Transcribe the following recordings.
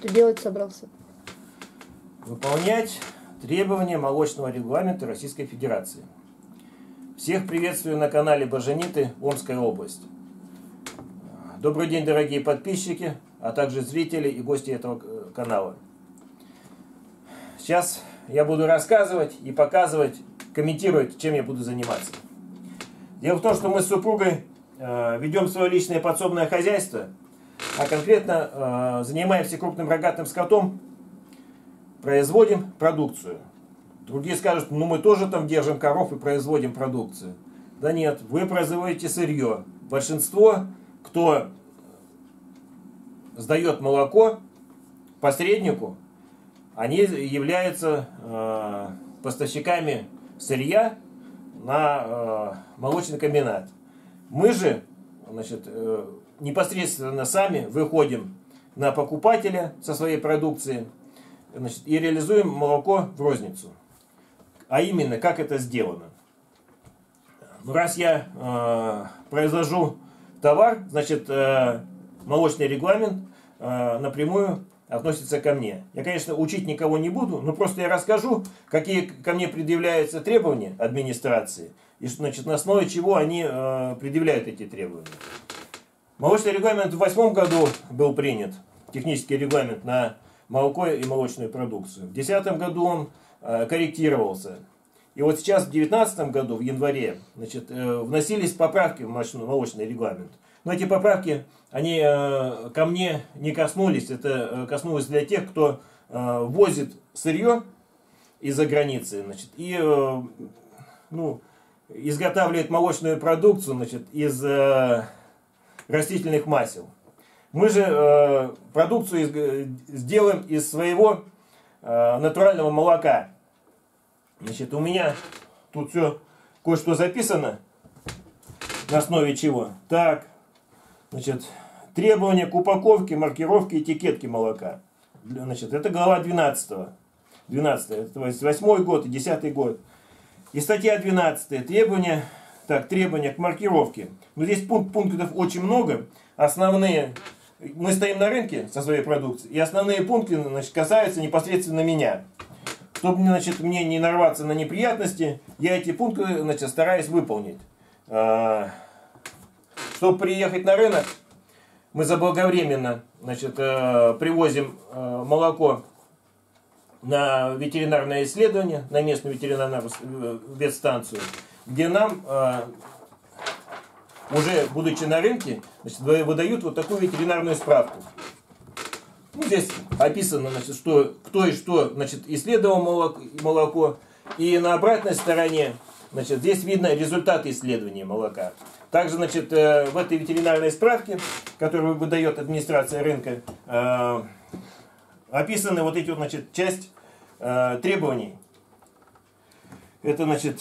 что делать собрался? Выполнять требования молочного регламента Российской Федерации. Всех приветствую на канале Бажаниты, Омская область. Добрый день, дорогие подписчики, а также зрители и гости этого э, канала. Сейчас я буду рассказывать и показывать, комментировать, чем я буду заниматься. Дело в том, что мы с супругой э, ведем свое личное подсобное хозяйство, а конкретно э, занимаемся крупным рогатым скотом, производим продукцию. Другие скажут, ну мы тоже там держим коров и производим продукцию. Да нет, вы производите сырье. Большинство, кто сдает молоко посреднику, они являются э, поставщиками сырья на э, молочный комбинат. Мы же значит, э, непосредственно сами выходим на покупателя со своей продукцией значит, и реализуем молоко в розницу. А именно, как это сделано. Ну, раз я э, произвожу товар, значит, э, молочный регламент э, напрямую относится ко мне. Я, конечно, учить никого не буду, но просто я расскажу, какие ко мне предъявляются требования администрации, и значит, на основе чего они э, предъявляют эти требования. Молочный регламент в восьмом году был принят, технический регламент на молоко и молочную продукцию. В 2010 году он э, корректировался. И вот сейчас, в 2019 году, в январе, значит, э, вносились поправки в молочный регламент. Но эти поправки, они э, ко мне не коснулись. Это коснулось для тех, кто возит сырье из-за границы значит, и ну, изготавливает молочную продукцию значит, из растительных масел. Мы же э, продукцию из, э, сделаем из своего э, натурального молока. Значит, у меня тут все кое-что записано. На основе чего? Так, значит, требования к упаковке, маркировке, этикетке молока. Значит, это глава 12. 12, то есть 8 год и 10 год. И статья 12. Требования, так, требования к маркировке. Но здесь пункт, пунктов очень много. Основные мы стоим на рынке со своей продукцией, и основные пункты значит, касаются непосредственно меня. Чтобы значит, мне не нарваться на неприятности, я эти пункты значит, стараюсь выполнить. А, чтобы приехать на рынок, мы заблаговременно значит, э, привозим э, молоко на ветеринарное исследование, на местную ветеринарную э, ветстанцию, где нам уже будучи на рынке, значит, выдают вот такую ветеринарную справку. Ну, здесь описано, значит, что, кто и что значит, исследовал молоко. И на обратной стороне значит, здесь видно результаты исследования молока. Также значит, э, в этой ветеринарной справке, которую выдает администрация рынка, э, описаны вот эти вот, значит, часть э, требований. Это, значит,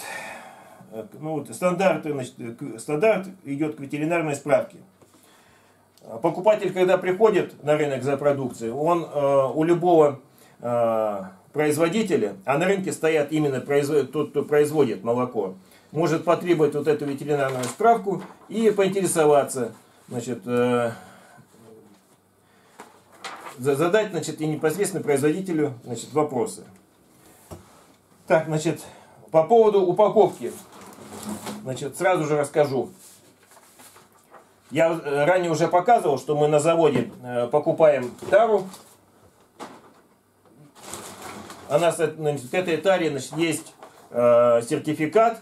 ну, вот, стандарты, значит, стандарт идет к ветеринарной справке. А покупатель, когда приходит на рынок за продукцией, он э, у любого э, производителя, а на рынке стоят именно тот, кто производит молоко, может потребовать вот эту ветеринарную справку и поинтересоваться, значит, э, задать, значит, и непосредственно производителю, значит, вопросы. Так, значит, по поводу упаковки. Значит, сразу же расскажу. Я э, ранее уже показывал, что мы на заводе э, покупаем тару. Она, значит, к этой таре значит, есть э, сертификат.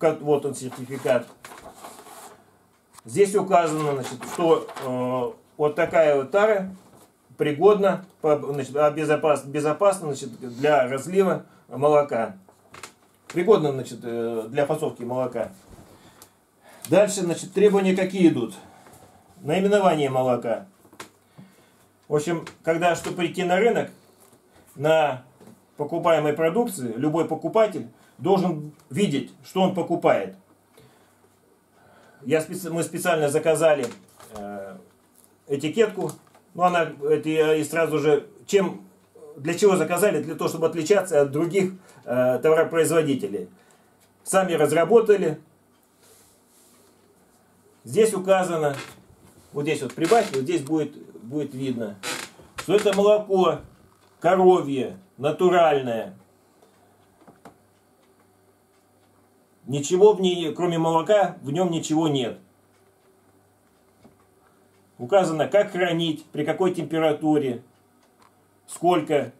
Вот он сертификат. Здесь указано, значит, что вот такая вот тара пригодна, значит, а безопасна, безопасна значит, для разлива молока. Пригодно значит, э, для фасовки молока. Дальше значит, требования какие идут? Наименование молока. В общем, когда, чтобы прийти на рынок, на покупаемой продукции, любой покупатель должен видеть, что он покупает. Я специ... Мы специально заказали э, этикетку. Ну, она, это и сразу же, чем для чего заказали? Для того, чтобы отличаться от других э, товаропроизводителей. Сами разработали. Здесь указано, вот здесь вот прибавьте, вот здесь будет, будет видно, что это молоко коровье, натуральное. Ничего в ней, кроме молока, в нем ничего нет. Указано, как хранить, при какой температуре, сколько.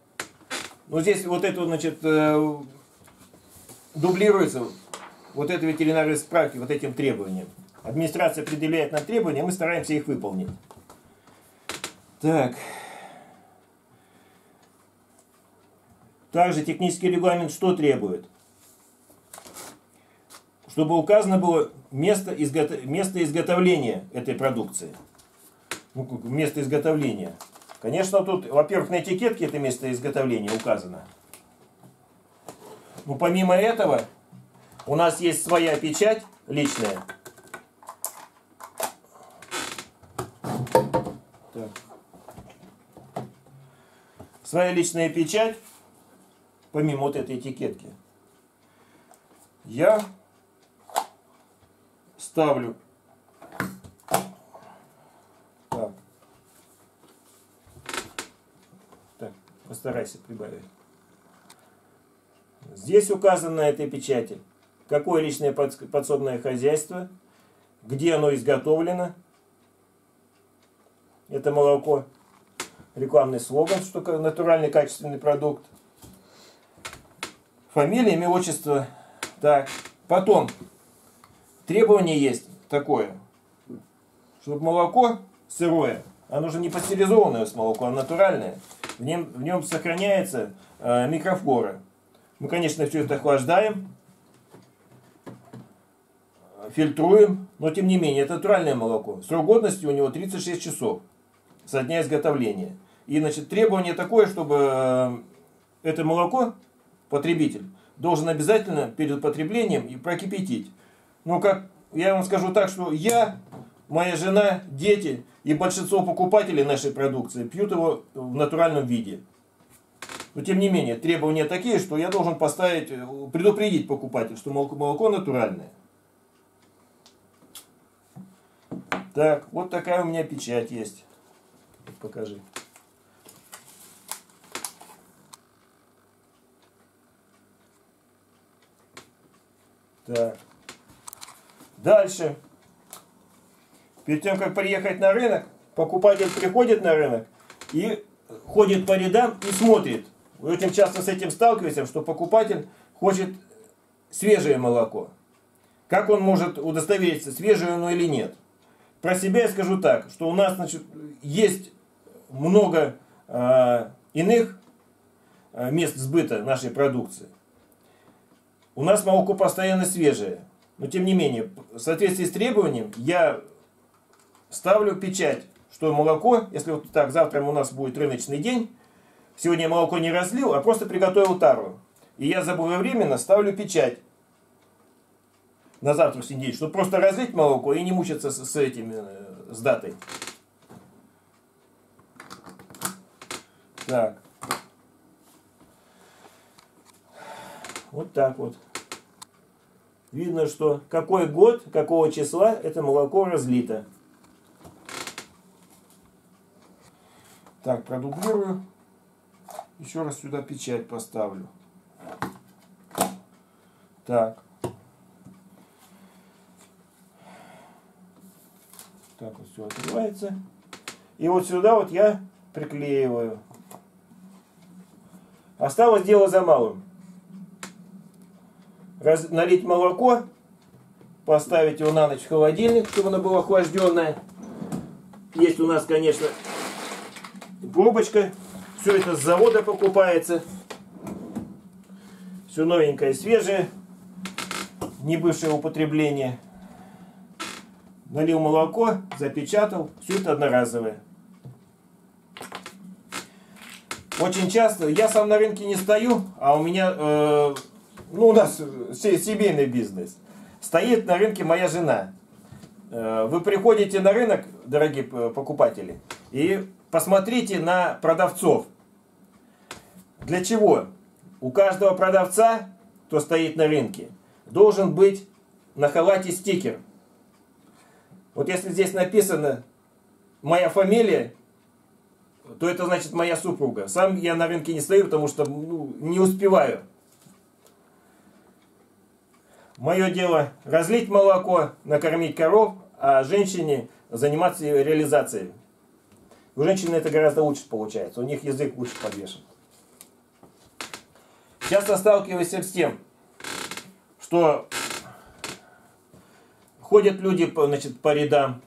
Но здесь вот это, значит, э, дублируется вот это ветеринарные справки вот этим требованиям. Администрация определяет нам требования, мы стараемся их выполнить. Так. Также технический регламент что требует? Чтобы указано было место, изгот... место изготовления этой продукции. Ну, место изготовления. Конечно, тут, во-первых, на этикетке это место изготовления указано. Но помимо этого, у нас есть своя печать личная. Так. Своя личная печать, помимо вот этой этикетки, я ставлю так. Так, постарайся прибавить. Здесь указано на этой печати какое личное подсобное хозяйство, где оно изготовлено. Это молоко. Рекламный слоган, что натуральный качественный продукт. Фамилия, имя, отчество. Так, потом требование есть такое, чтобы молоко сырое, оно же не пастеризованное с молоко, а натуральное. В нем, в нем сохраняется э, микрофлора. Мы, конечно, все это охлаждаем, фильтруем, но тем не менее, это натуральное молоко. Срок годности у него 36 часов со дня изготовления. И значит, требование такое, чтобы э, это молоко потребитель должен обязательно перед потреблением и прокипятить. Ну, как я вам скажу так, что я, моя жена, дети и большинство покупателей нашей продукции пьют его в натуральном виде. Но тем не менее, требования такие, что я должен поставить, предупредить покупателя, что молоко, молоко натуральное. Так, вот такая у меня печать есть. Покажи. Так. Дальше. Перед тем, как приехать на рынок, покупатель приходит на рынок и ходит по рядам и смотрит. Вы очень часто с этим сталкиваетесь, что покупатель хочет свежее молоко. Как он может удостовериться, свежее оно или нет? Про себя я скажу так, что у нас значит, есть много э, иных э, мест сбыта нашей продукции. У нас молоко постоянно свежее. Но тем не менее, в соответствии с требованием, я ставлю печать, что молоко, если вот так, завтра у нас будет рыночный день, сегодня я молоко не разлил, а просто приготовил тару. И я заблаговременно ставлю печать на завтрашний день, чтобы просто разлить молоко и не мучиться с, с этим, э, с датой. Так. Вот так вот. Видно, что какой год, какого числа это молоко разлито. Так, продублирую. Еще раз сюда печать поставлю. Так. Так вот все открывается. И вот сюда вот я приклеиваю. Осталось дело за малым. Раз, налить молоко, поставить его на ночь в холодильник, чтобы оно было охлажденное. Есть у нас, конечно, пробочка. Все это с завода покупается. Все новенькое, свежее, не бывшее употребление налил молоко, запечатал, все это одноразовое. Очень часто, я сам на рынке не стою, а у меня, э, ну у нас семейный бизнес. Стоит на рынке моя жена. Э, вы приходите на рынок, дорогие покупатели, и посмотрите на продавцов. Для чего? У каждого продавца, кто стоит на рынке, должен быть на халате стикер – вот если здесь написано моя фамилия, то это значит моя супруга. Сам я на рынке не стою, потому что ну, не успеваю. Мое дело разлить молоко, накормить коров, а женщине заниматься реализацией. У женщины это гораздо лучше получается, у них язык лучше подвешен. Часто сталкиваюсь с тем, что ходят люди значит, по рядам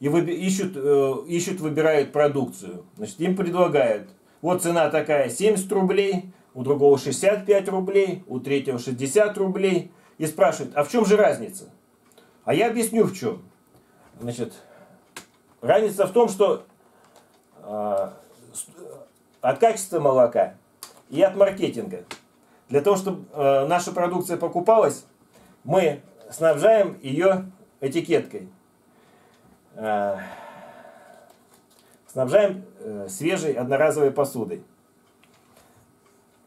и ищут, э, ищут, выбирают продукцию. Значит, им предлагают, вот цена такая 70 рублей, у другого 65 рублей, у третьего 60 рублей. И спрашивают, а в чем же разница? А я объясню в чем. Значит, разница в том, что от качества молока и от маркетинга. Для того, чтобы э, наша продукция покупалась, мы снабжаем ее этикеткой. Э, снабжаем э, свежей одноразовой посудой,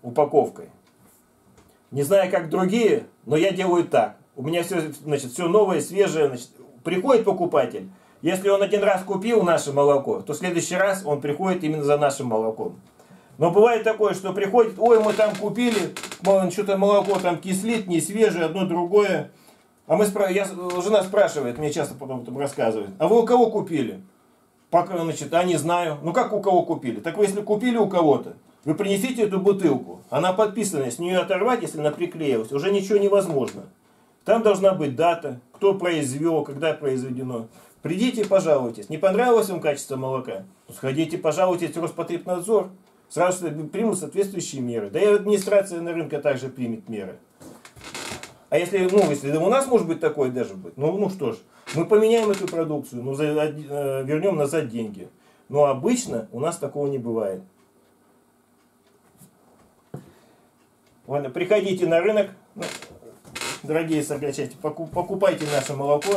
упаковкой. Не знаю, как другие, но я делаю так. У меня все, значит, все новое, свежее. Значит, приходит покупатель. Если он один раз купил наше молоко, то в следующий раз он приходит именно за нашим молоком. Но бывает такое, что приходит, ой, мы там купили, что-то молоко там кислит, не свежее, одно другое. А мы спра... я... жена спрашивает, мне часто потом там рассказывает, а вы у кого купили? Пока, значит, а не знаю. Ну как у кого купили? Так вы если купили у кого-то, вы принесите эту бутылку. Она подписана, с нее оторвать, если она приклеилась, уже ничего невозможно. Там должна быть дата, кто произвел, когда произведено. Придите, пожалуйтесь. Не понравилось вам качество молока? Сходите, пожалуйтесь в Роспотребнадзор. Сразу примут соответствующие меры. Да и администрация на рынке также примет меры. А если, ну, если у нас может быть такое даже быть, ну, ну что ж, мы поменяем эту продукцию, ну, за, э, вернем назад деньги. Но обычно у нас такого не бывает. Ладно, приходите на рынок, ну, дорогие соргачати, покупайте наше молоко.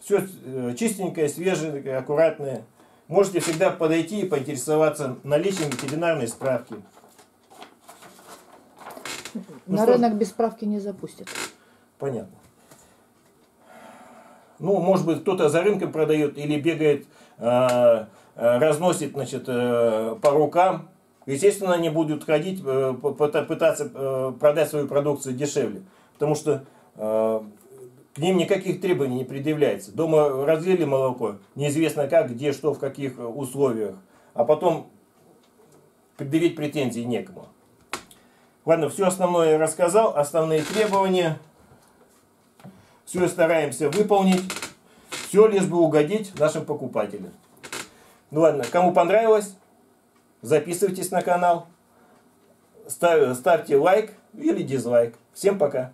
Все э, чистенькое, свежее, аккуратное. Можете всегда подойти и поинтересоваться наличием ветеринарной справки. Ну На рынок без справки не запустят. Понятно. Ну, может быть, кто-то за рынком продает или бегает, э, разносит значит, э, по рукам. Естественно, они будут ходить, э, пытаться э, продать свою продукцию дешевле. Потому что э, к ним никаких требований не предъявляется. Дома разлили молоко, неизвестно как, где, что, в каких условиях. А потом предъявить претензий некому. Ладно, все основное я рассказал, основные требования. Все стараемся выполнить. Все лишь бы угодить нашим покупателям. Ну ладно, кому понравилось, записывайтесь на канал, ставьте лайк или дизлайк. Всем пока.